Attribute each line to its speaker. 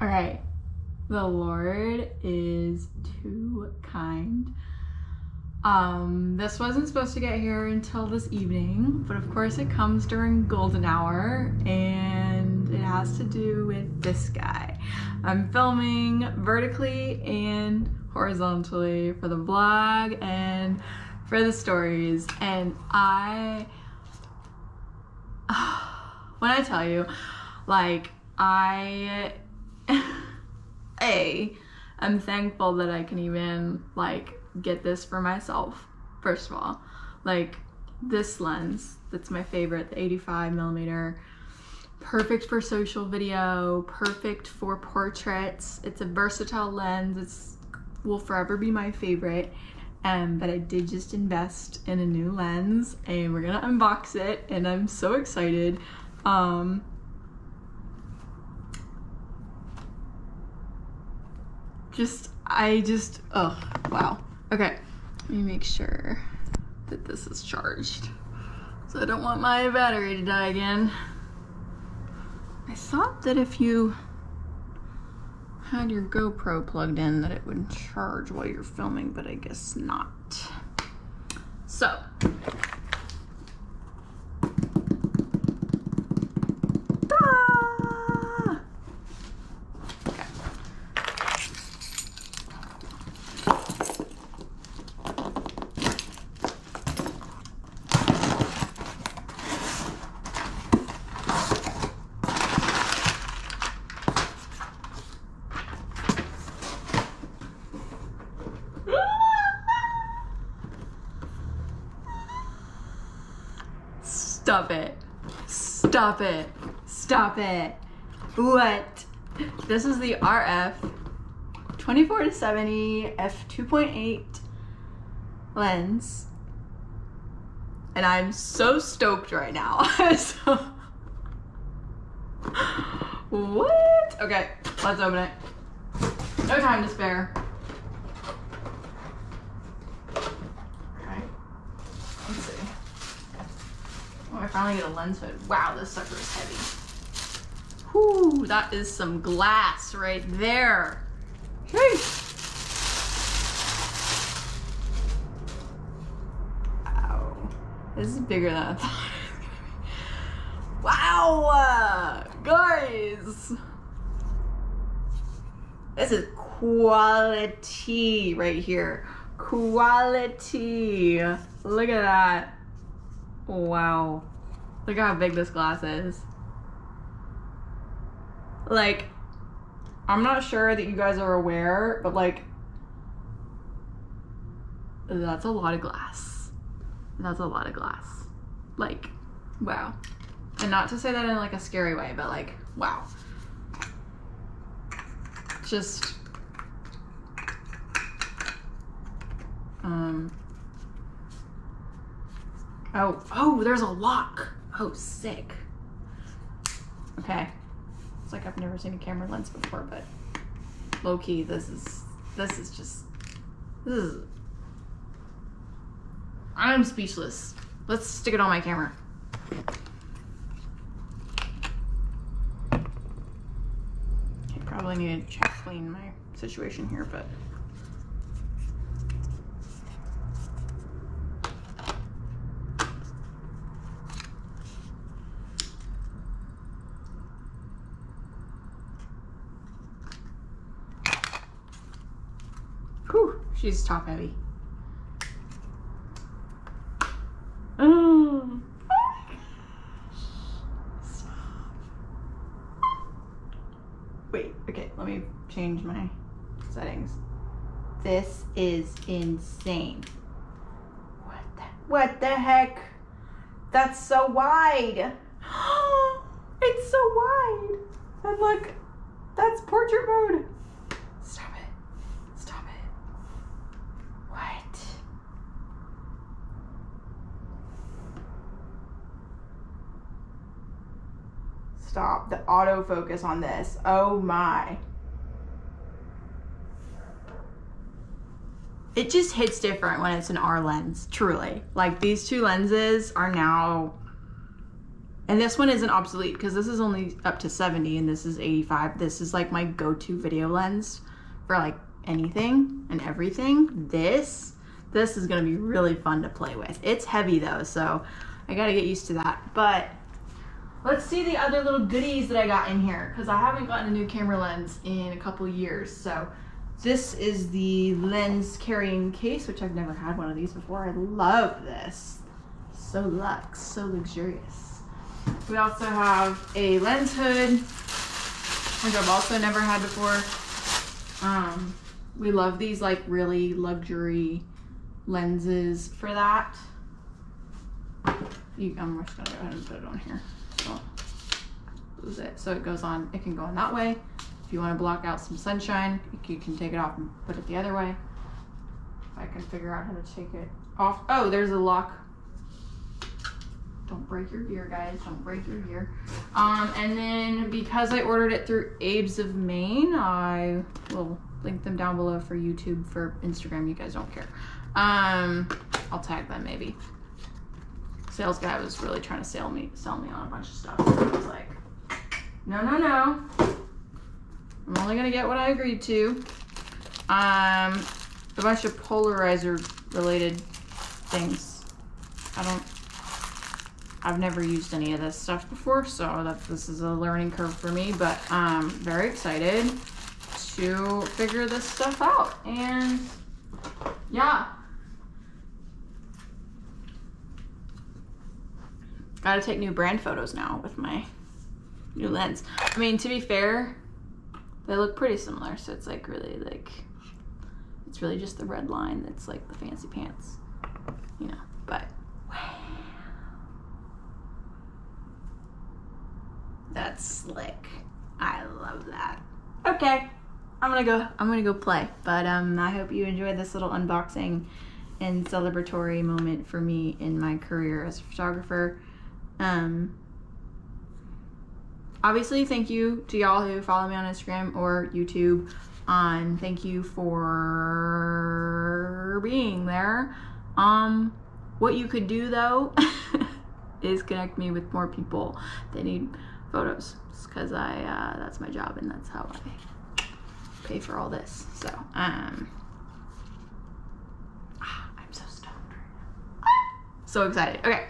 Speaker 1: All right. The Lord is too kind. Um, this wasn't supposed to get here until this evening, but of course it comes during golden hour and it has to do with this guy. I'm filming vertically and horizontally for the vlog and for the stories and I when I tell you like I a I'm thankful that I can even like get this for myself, first of all. Like this lens, that's my favorite, the 85 millimeter. Perfect for social video, perfect for portraits. It's a versatile lens. It's will forever be my favorite. Um, but I did just invest in a new lens and we're gonna unbox it and I'm so excited. Um, just, I just, oh, wow. Okay, let me make sure that this is charged. So I don't want my battery to die again. I thought that if you had your GoPro plugged in that it would charge while you're filming, but I guess not. So, Stop it. Stop it. Stop it. What? This is the RF 24 to 70 f2.8 lens. And I'm so stoked right now. so, what? Okay, let's open it. No time to spare. I finally get a lens hood. Wow, this sucker is heavy. Whoo, that is some glass right there. Hey. Wow. This is bigger than I thought. wow, uh, guys. This is quality right here. Quality. Look at that. Wow. Look how big this glass is. Like, I'm not sure that you guys are aware, but like, that's a lot of glass. That's a lot of glass. Like, wow. And not to say that in like a scary way, but like, wow. Just, um, Oh, oh, there's a lock. Oh, sick. Okay. It's like I've never seen a camera lens before, but low key, this is, this is just, this is, I'm speechless. Let's stick it on my camera. I probably need to check clean my situation here, but she's top heavy. Oh. Wait, okay, let me change my settings. This is insane. What the, what the heck? That's so wide. it's so wide. And look, that's portrait mode. Stop it. Stop it. What? Stop the autofocus on this. Oh my. It just hits different when it's an R lens, truly. Like these two lenses are now And this one isn't obsolete because this is only up to 70 and this is 85. This is like my go-to video lens for like anything and everything. This, this is gonna be really fun to play with. It's heavy though, so I gotta get used to that. But let's see the other little goodies that I got in here because I haven't gotten a new camera lens in a couple years. So this is the lens carrying case, which I've never had one of these before. I love this. So luxe, so luxurious. We also have a lens hood, which I've also never had before. Um, we love these like really luxury lenses for that. You, I'm just gonna go ahead and put it on here. So lose it. So it goes on, it can go on that way. If you want to block out some sunshine, you can take it off and put it the other way. If I can figure out how to take it off. Oh, there's a lock. Don't break your gear, guys. Don't break your gear. Um, and then because I ordered it through Abe's of Maine, I will link them down below for YouTube, for Instagram. You guys don't care. Um, I'll tag them maybe. Sales guy was really trying to sell me sell me on a bunch of stuff. So I was like, no, no, no. I'm only gonna get what I agreed to. Um, a bunch of polarizer related things. I don't. I've never used any of this stuff before, so that this is a learning curve for me. But um, very excited to figure this stuff out. And yeah. Gotta take new brand photos now with my new lens. I mean, to be fair, they look pretty similar, so it's like really like, it's really just the red line that's like the fancy pants, you know, but wow. That's slick. I love that. Okay. I'm gonna go I'm gonna go play. But um I hope you enjoyed this little unboxing and celebratory moment for me in my career as a photographer. Um obviously thank you to y'all who follow me on Instagram or YouTube. Um thank you for being there. Um what you could do though is connect me with more people that need photos because I uh, that's my job and that's how I pay for all this. So, um, ah, I'm so stoned. Right now. So excited. Okay.